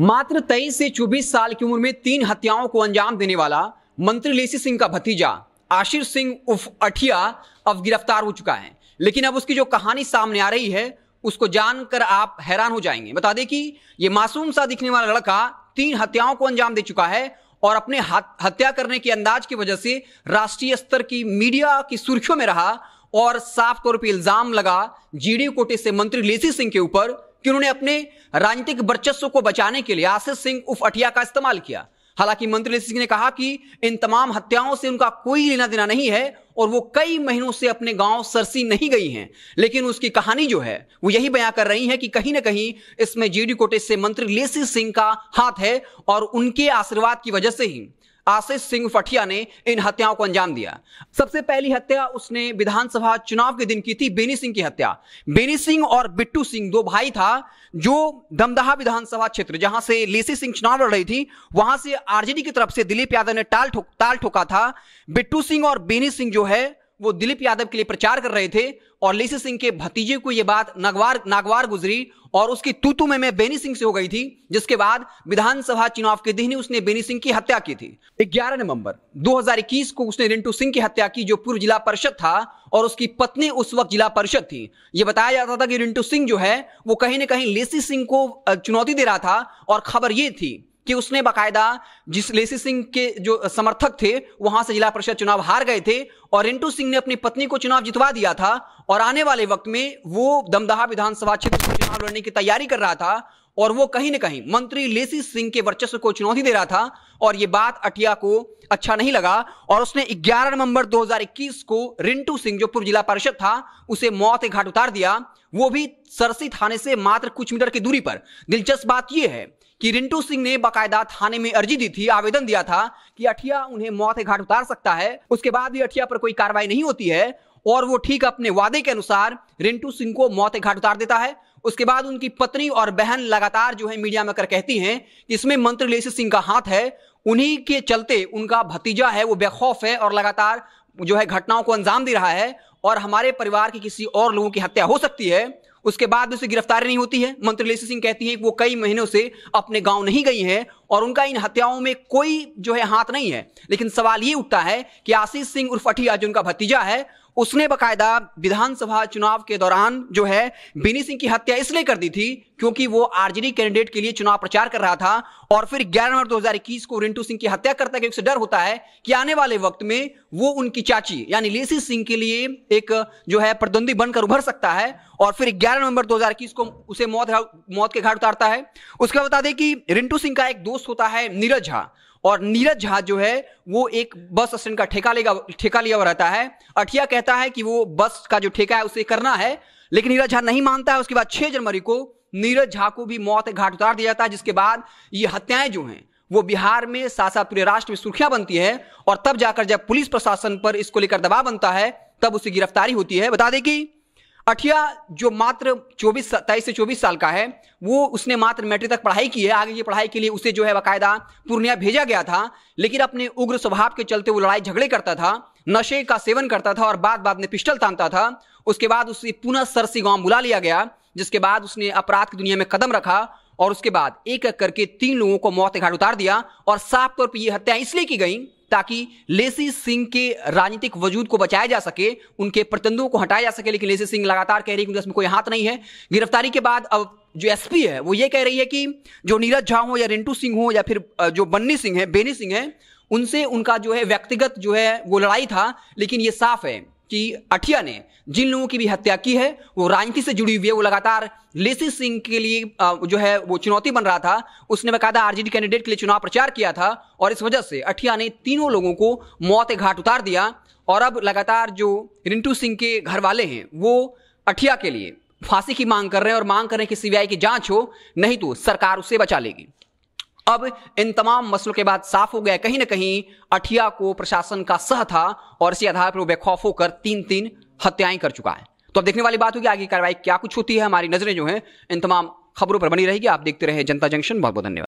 मात्र 23 से 24 साल की उम्र में तीन हत्याओं को अंजाम देने वाला मंत्री लेसी सिंह का भतीजा आशीष सिंह उफ अठिया अब गिरफ़्तार हो चुका है। लेकिन अब उसकी जो कहानी सामने आ रही है, उसको जानकर आप हैरान हो जाएँगे। बता दें कि यह मासूम सा दिखने वाला लड़का तीन हत्याओं को अंजाम दे चुका है और अपने हत्या करने के अंदाज की वजह से राष्ट्रीय स्तर की मीडिया की सुर्खियों में रहा और साफ़ तौर पर इल्ज़ाम लगा। जीडी कोटे से मंत्री लेसी सिंह के ऊपर कि उन्होंने अपने राजनीतिक वर्चस्व को बचाने के लिए आशीष सिंह उफ अठिया का इस्तेमाल किया। हालाँकि मंत्री सिंह ने कहा कि इन तमाम हत्याओं से उनका कोई लेना देना नहीं है और वो कई महीनों से अपने गाँव सरसी नहीं गई हैं। लेकिन उसकी कहानी जो है, वो यही बयां कर रही है कि कहीं ना कहीं इसमें जीडी कोटे से मंत्री लेसी सिंह का हाथ है और उनके आशीर्वाद की वजह से ही आशीष सिंह फठिया ने इन हत्याओं को अंजाम दिया। सबसे पहली हत्या उसने विधानसभा चुनाव के दिन की थी, बेनी सिंह की हत्या। बेनी सिंह और बिट्टू सिंह, दो भाई था, जो दमदहा विधानसभा क्षेत्र, जहाँ से लेसी सिंह चुनाव लड़ रही थी, वहाँ से आरजेडी की तरफ़ से दिलीप यादव ने टाल ठोक था। बिट्टू सिंह और बेनी सिंह जो है वो दिलीप यादव के लिए प्रचार कर रहे थे और लेसी सिंह के भतीजे को यह बात नागवार नागवार गुजरी और उसकी तूतू में बेनी सिंह से हो गई थी, जिसके बाद विधानसभा चुनाव के दिन ही उसने बेनी सिंह की हत्या की थी। 11 नवंबर 2021 को उसने रिंटू सिंह की हत्या की, जो पूर्व जिला परिषद था और उसकी पत्नी उस वक्त जिला परिषद थी। यह बताया जाता था कि रिंटू सिंह जो है, वो कहीं ना कहीं लेसी सिंह को चुनौती दे रहा था और खबर यह थी कि उसने बाकायदा जिस लेसी सिंह के जो समर्थक थे, वहाँ से जिला परिषद चुनाव हार गए थे और रिंटू सिंह ने अपनी पत्नी को चुनाव जितवा दिया था और आने वाले वक्त में वो दमदहा विधानसभा क्षेत्र से चुनाव लड़ने की तैयारी कर रहा था और वो कहीं ना कहीं मंत्री लेसी सिंह के वर्चस्व को चुनौती दे रहा था और ये बात अटिया को अच्छा नहीं लगा और उसने 11 नवंबर 2021 को रिंटू सिंह, जो पूर्व जिला परिषद था, उसे मौत के घाट उतार दिया। वो भी सरसी थाने से मात्र कुछ मीटर की दूरी पर। दिलचस्प बात यह है कि रिंटू सिंह ने बाकायदा थाने में अर्जी दी थी, आवेदन दिया था कि अठिया उन्हें मौत घाट उतार सकता है। उसके बाद भी अठिया पर कोई कार्रवाई नहीं होती है और वो ठीक अपने वादे के अनुसार रिंटू सिंह को मौत घाट उतार देता है। उसके बाद उनकी पत्नी और बहन लगातार जो है मीडिया में कर कहती हैं कि इसमें मंत्री लेसी सिंह का हाथ है, उन्हीं के चलते उनका भतीजा है, वो बेखौफ है और लगातार जो है घटनाओं को अंजाम दे रहा है और हमारे परिवार के किसी और लोगों की हत्या हो सकती है। उसके बाद उसे गिरफ्तारी नहीं होती है। मंत्री लेसी सिंह कहती है कि वो कई महीनों से अपने गाँव नहीं गई हैं और उनका इन हत्याओं में कोई जो है हाथ नहीं है। लेकिन सवाल ये उठता है कि आशीष सिंह उर्फ़ अठिया जो उनका भतीजा है उसने बकायदा विधानसभा चुनाव के दौरान जो है, बीनी सिंह की हत्या इसलिए कर दी थी क्योंकि वो आरजेडी कैंडिडेट के लिए चुनाव प्रचार कर रहा था और फिर 11 नवंबर 2021 को रिंटू सिंह की हत्या करता है क्योंकि डर होता है कि आने वाले वक्त में वो उनकी चाची, यानी लेसी सिंह के लिए एक जो है प्रतिद्वंदी बनकर उभर सकता है और फिर 11 नवंबर 2021 को उसे मौत मौत के घाट उतारता है। उसके बाद बता दें कि रिंटू सिंह का एक दोस्त होता है नीरज झा। और नीरज झा जो है, वो एक बस स्टैंड का ठेका लेगा, ठेका लिया हुआ रहता है। अठिया कहता है कि वो बस का जो ठेका है, उसे करना है, लेकिन नीरज झा नहीं मानता है। उसके बाद छह जनवरी को नीरज झा को भी मौत घाट उतार दिया जाता है, जिसके बाद ये हत्याएँ जो हैं, वो बिहार में साथ पूरे राष्ट्र में सुर्खियाँ बनती है, और तब जाकर जब पुलिस प्रशासन पर इसको लेकर दबाव बनता है, तब उसकी गिरफ्तारी होती है। बता दें कि अठिया जो मात्र 24 तेईस से 24 साल का है, वो उसने मात्र मैट्रिक तक पढ़ाई की है। आगे की पढ़ाई के लिए उसे जो है बाकायदा पूर्णिया भेजा गया था, लेकिन अपने उग्र स्वभाव के चलते वो लड़ाई झगड़े करता था, नशे का सेवन करता था और बाद बाद में पिस्टल तानता था। उसके बाद उसे पुनः सरसी गाँव बुला लिया गया, जिसके बाद उसने अपराध की दुनिया में कदम रखा और उसके बाद एक एक करके तीन लोगों को मौत घाट उतार दिया और साफ़ तौर पर यह हत्या इसलिए की गई ताकि लेसी सिंह के राजनीतिक वजूद को बचाया जा सके, उनके प्रतिद्वंदों को हटाया जा सके, लेकिन लेसी सिंह लगातार कह रही है कि उसमें कोई हाथ नहीं है। गिरफ्तारी के बाद अब जो एसपी है, वो ये कह रही है कि जो नीरज झा हो या रिंटू सिंह हो या फिर जो बन्नी सिंह है, बेनी सिंह है, उनसे उनका जो है व्यक्तिगत जो है वो लड़ाई था, लेकिन ये साफ़ है। कि अठिया ने जिन लोगों की भी हत्या की है, वो राजनीति से जुड़ी हुई है, वो लगातार लेसी सिंह के लिए जो है, वो चुनौती बन रहा था। उसने बकायदा आरजेडी कैंडिडेट के लिए चुनाव प्रचार किया था और इस वजह से अठिया ने तीनों लोगों को मौत घाट उतार दिया और अब लगातार जो रिंटू सिंह के घर वाले हैं, वो अठिया के लिए फांसी की मांग कर रहे हैं और मांग कर रहे हैं कि सीबीआई की जाँच हो, नहीं तो सरकार उसे बचा लेगी। अब इन तमाम मसलों के बाद साफ़ हो गया कहीं ना कहीं अठिया को प्रशासन का सह था और इसी आधार पर वो बेखौफ होकर तीन तीन हत्याएँ कर चुका है। तो अब देखने वाली बात होगी आगे कार्रवाई क्या कुछ होती है, हमारी नज़रें जो है इन तमाम खबरों पर बनी रहेगी। आप देखते रहे जनता जंक्शन। बहुत बहुत धन्यवाद।